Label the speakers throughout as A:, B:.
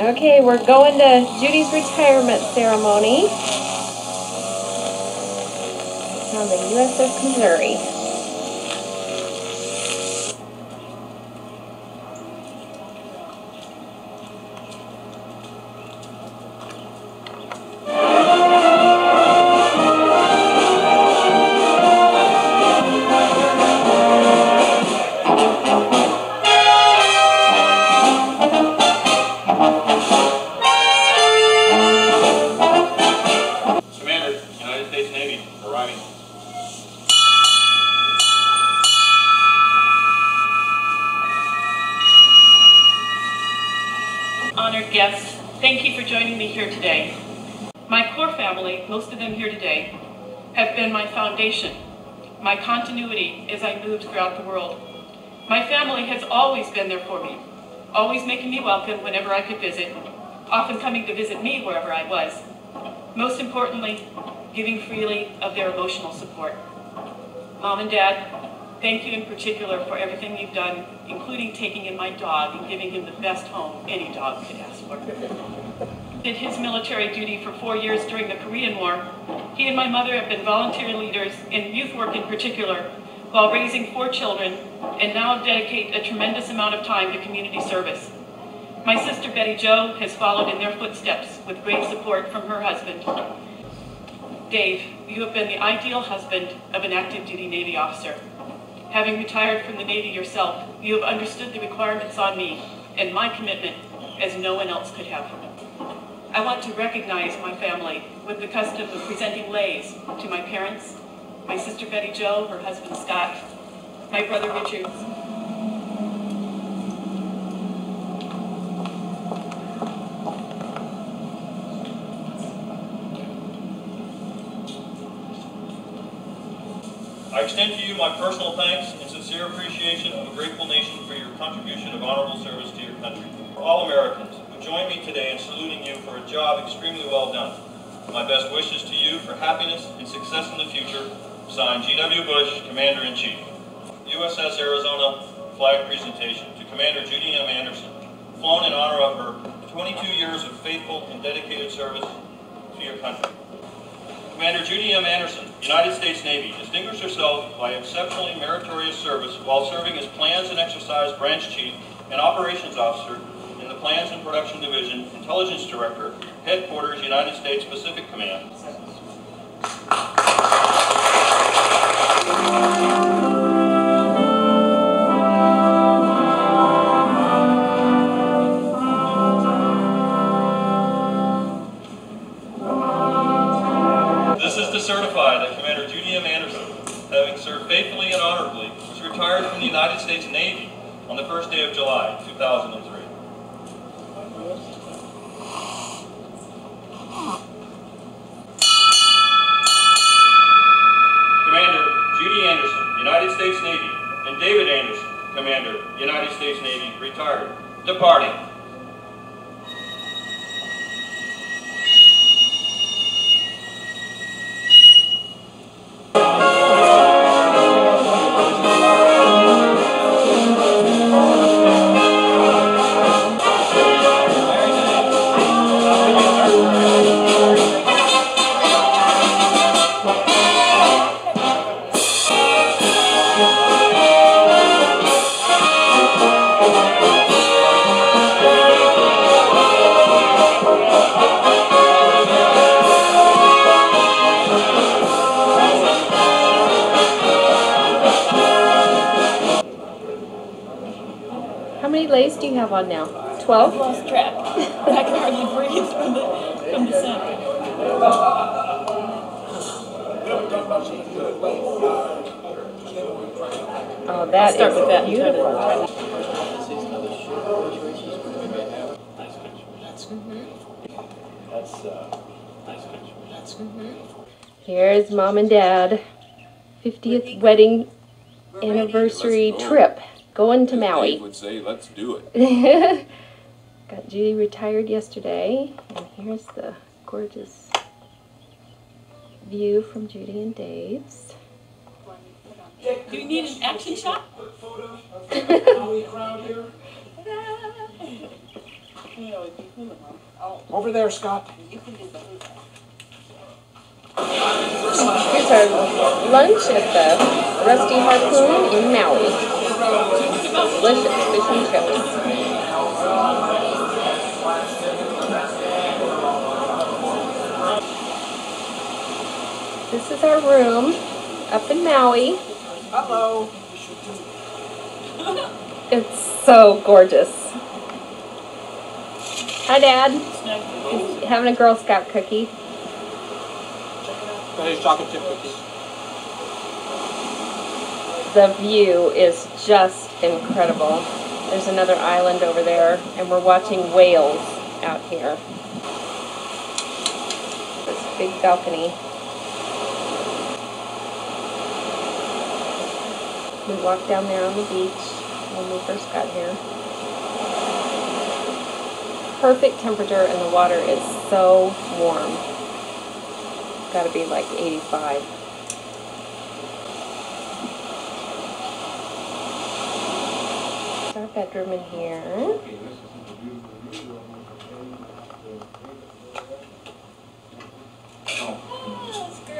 A: Okay, we're going to Judy's retirement ceremony on the USS Missouri.
B: Guests, thank you for joining me here today. My core family, most of them here today, have been my foundation, my continuity as I moved throughout the world. My family has always been there for me, always making me welcome whenever I could visit, often coming to visit me wherever I was. Most importantly, giving freely of their emotional support. Mom and Dad, thank you in particular for everything you've done, including taking in my dog and giving him the best home any dog could ask. Did his military duty for four years during the Korean War. He and my mother have been volunteer leaders in youth work in particular, while raising four children, and now dedicate a tremendous amount of time to community service. My sister Betty Jo has followed in their footsteps with great support from her husband. Dave, you have been the ideal husband of an active duty Navy officer. Having retired from the Navy yourself, you have understood the requirements on me and my commitment as no one else could have. I want to recognize my family with the custom of presenting leis to my parents, my sister Betty Jo, her husband Scott, my brother Richard,
C: I extend to you my personal thanks and sincere appreciation of a grateful nation for your contribution of honorable service to your country. All Americans who join me today in saluting you for a job extremely well done. My best wishes to you for happiness and success in the future. Signed, G.W. Bush, Commander-in-Chief. USS Arizona Flag Presentation to Commander Judy M. Anderson, flown in honor of her 22 years of faithful and dedicated service to your country. Commander Judy M. Anderson, United States Navy, distinguished herself by exceptionally meritorious service while serving as Plans and Exercise Branch Chief and Operations Officer Plans and Production Division, Intelligence Director, Headquarters, United States Pacific Command. This is to certify that Commander Judy M. Anderson, having served faithfully and honorably, was retired from the United States Navy on the first day of July, 2003. David Anderson, Commander, United States Navy, retired, departing.
A: Twelve?
B: lost track. I can hardly breathe from the, from the sun.
A: Oh, that
B: Start
A: is
B: with that and try to-
A: beautiful.
B: try to-
D: That's, uh, nice picture. That's
A: Here's mom and dad, 50th wedding anniversary trip, going to
E: As Dave
A: Maui.
E: would say, let's do it.
A: Got Judy retired yesterday, and here's the gorgeous view from Judy and Dave's.
B: Do you need an action shot?
D: Photos of the crowd here.
B: You know,
F: Over there, Scott.
A: Here's our lunch at the Rusty Harpoon in Maui. Delicious fish and chips. This is our room up in Maui.
F: Hello.
A: It's so gorgeous. Hi, Dad. He's having a Girl Scout cookie.
F: Here's chocolate chip cookies.
A: The view is just incredible. There's another island over there, and we're watching whales out here. This big balcony. We walked down there on the beach when we first got here. Perfect temperature, and the water is so warm. It's got to be like 85. It's our bedroom in here.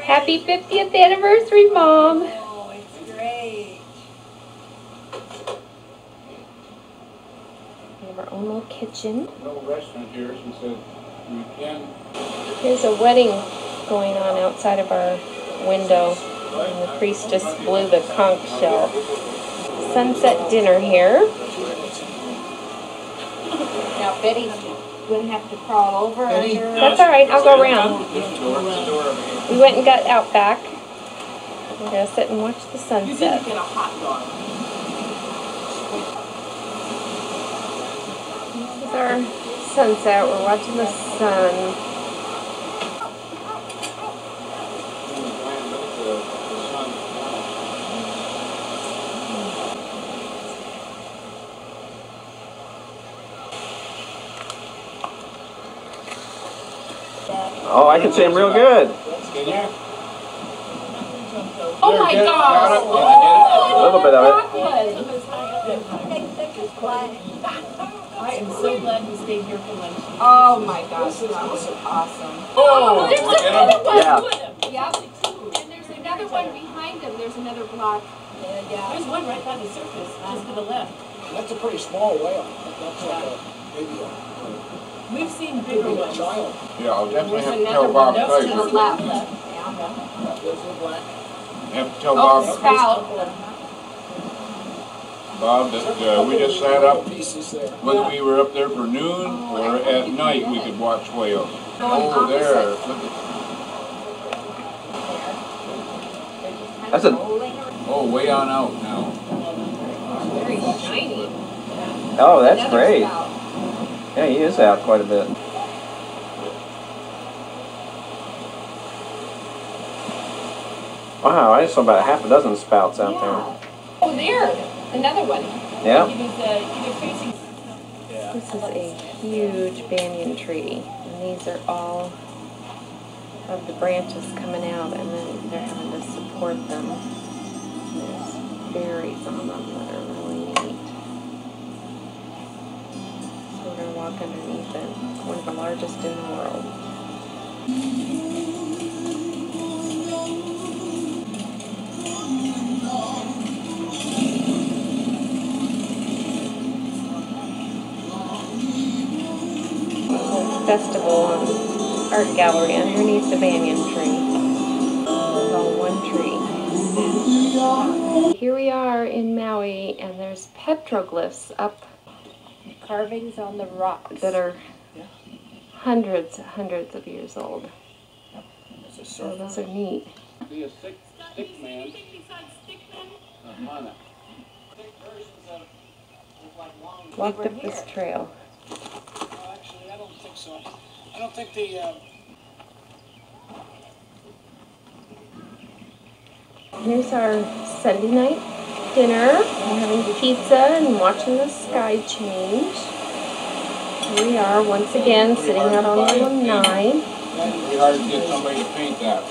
A: Happy 50th anniversary, Mom!
G: Oh, it's great.
A: We have our own little kitchen.
E: No restaurant here, she said, you can.
A: There's a wedding going on outside of our window, and the priest just blew the conch shell. Sunset dinner here.
G: Now Betty's gonna have to crawl over
F: Betty?
G: under.
A: That's all right. I'll go around.
C: There's a door, there's a door over here.
A: We went and got out back. We're gonna sit and watch the sunset.
G: You didn't get a hot dog.
A: Is our sunset. We're watching the sun.
H: Oh, I can see him real good.
G: Oh my
E: Get it,
G: God!
E: got it, get
H: A little bit of it.
B: I am so glad we stayed here for lunch.
G: Oh my gosh, that was awesome.
E: Oh, oh get him.
H: Yeah.
I: Yep. And there's another one behind them. There's another block.
B: There's one right by the surface, just to the left.
F: That's a pretty small whale. That's like a, maybe a, uh,
B: We've seen bigger
F: maybe a
B: ones.
F: child.
E: Yeah, I'll definitely have to
G: There's
E: tell
G: another
E: Bob
G: one that's to the
E: Tiger.
G: left.
F: There's a black.
E: Have to tell
G: Oh,
E: Bob,
G: spout.
E: Bob that, uh, we just sat up,
F: Pieces there.
E: whether we were up there for noon or at night, we could watch whales. Over there,
H: That's a
E: oh, way on out now.
G: Very shiny.
H: oh, that's great. Yeah, he is out quite a bit. Wow, I just saw about half a dozen spouts out there.
G: Oh, there, another one.
H: Yeah.
B: He was, uh, he was facing
A: This is a huge banyan tree, and these are all of the branches coming out, and then they're having to support them. There's berries on them that are really neat. So we're gonna walk underneath it. One of the largest in the world. Festival and art gallery underneath the banyan tree. It's all one tree. Here we are in Maui, and there's petroglyphs up
G: Carvings on the rocks.
A: that are hundreds, hundreds of years old.
F: There's
A: So those are neat.
E: Be a stick, stick man.
A: Walked up this trail.
F: No, Actually, I don't think so. I don't think the, uh,
A: Here's our Sunday night dinner. We're having pizza and watching the sky change. Here we are once again sitting out on the lanai.
E: It'd be hard to get somebody to paint that.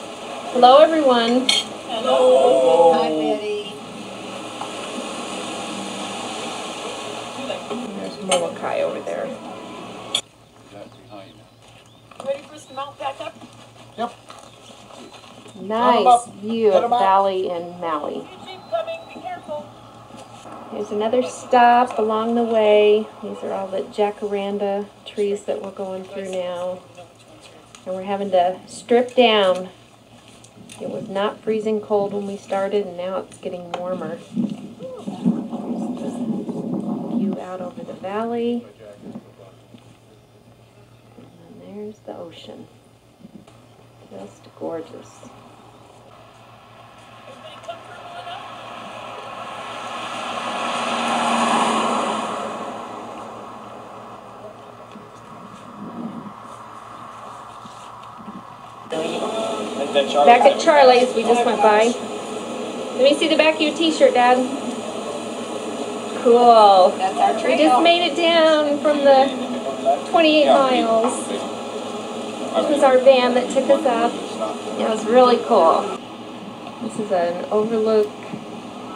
A: Hello, everyone. Hello.
G: Hi, Betty.
A: There's Molokai over there.
F: Mount back up?
A: Yep.
F: Nice
A: view
F: Head
A: of
F: 'em up.
A: Valley and Maui.
F: You keep coming, be careful.
A: There's another stop along the way. These are all the jacaranda trees that we're going through now. And we're having to strip down. It was not freezing cold when we started and now it's getting warmer. There's the view out over the valley. There's the ocean. Just gorgeous.
F: Everybody comfortable enough?
A: Back at Charlie's, we just went by. Let me see the back of your t-shirt, Dad. Cool.
G: That's our
A: We just made it down from the 28 miles. This is our van that took us up. It was really cool. This is an overlook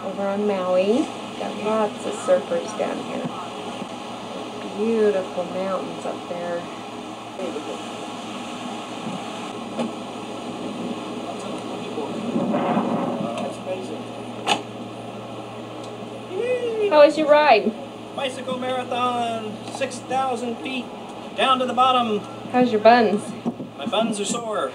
A: over on Maui. Got lots of surfers down here. Beautiful mountains up there. How was your ride?
F: Bicycle marathon, 6,000 feet, down to the bottom.
A: How's your buns?
F: My buns are sore.